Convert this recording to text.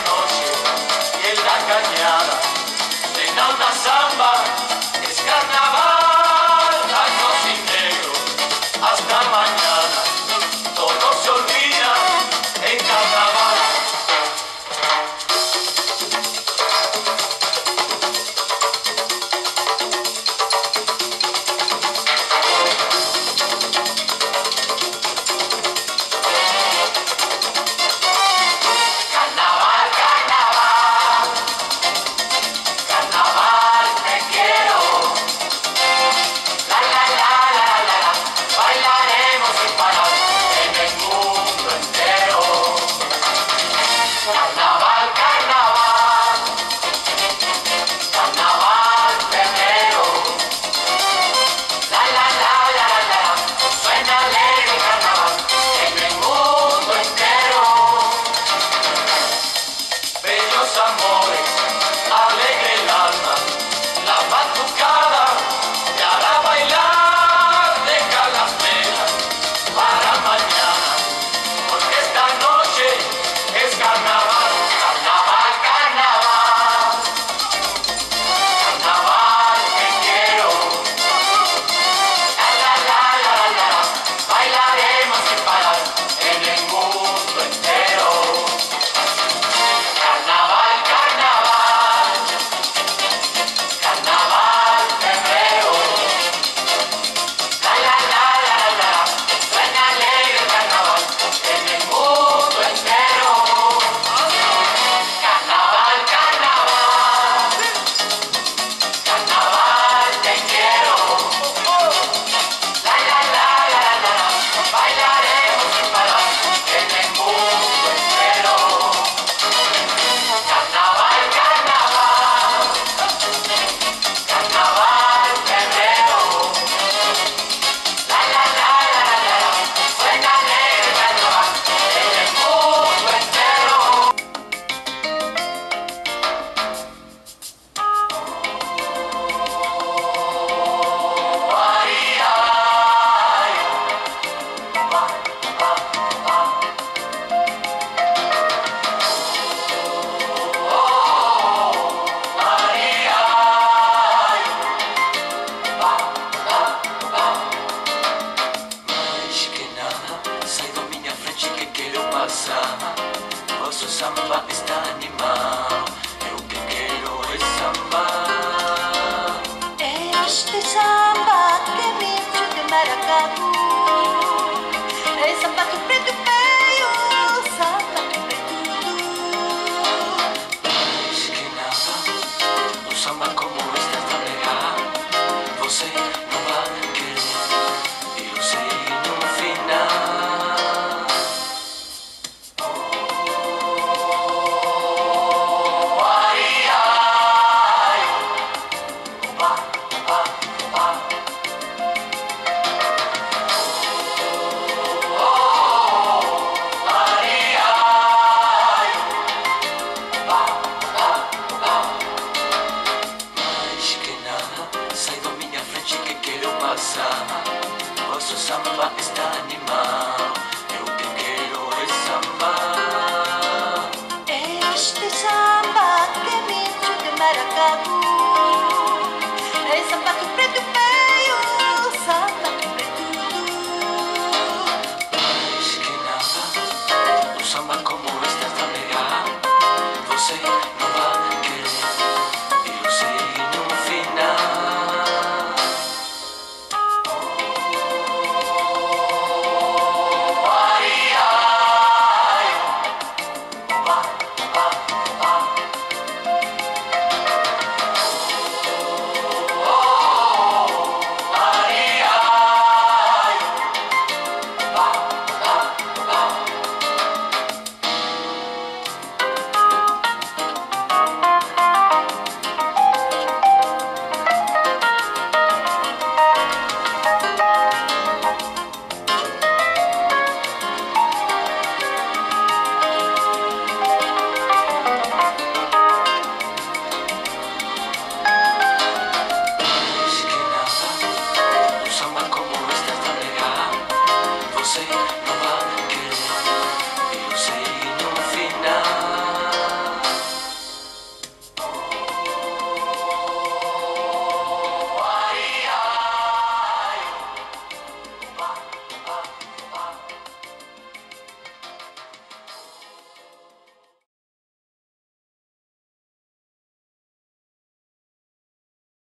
medianoche y en la cañada Reina una samba, Ishq sa baat ke mein chuk mar kabu samba is done in my